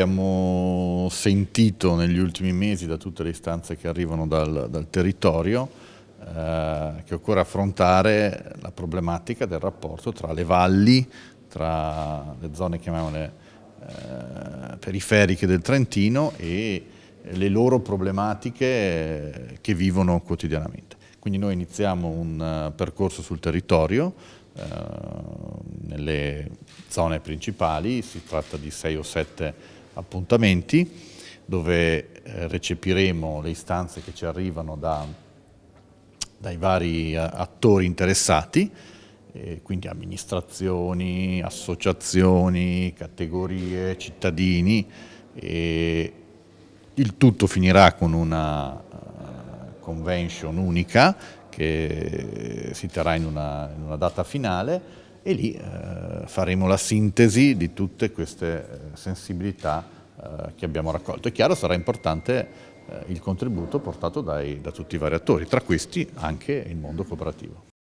abbiamo sentito negli ultimi mesi da tutte le istanze che arrivano dal, dal territorio eh, che occorre affrontare la problematica del rapporto tra le valli, tra le zone chiamiamole eh, periferiche del Trentino e le loro problematiche che vivono quotidianamente. Quindi noi iniziamo un uh, percorso sul territorio, uh, nelle zone principali, si tratta di sei o sette appuntamenti dove eh, recepiremo le istanze che ci arrivano da, dai vari uh, attori interessati, quindi amministrazioni, associazioni, categorie, cittadini, il tutto finirà con una uh, convention unica che si terrà in una, in una data finale e lì uh, faremo la sintesi di tutte queste uh, sensibilità che abbiamo raccolto. È chiaro sarà importante il contributo portato dai, da tutti i vari attori, tra questi anche il mondo cooperativo.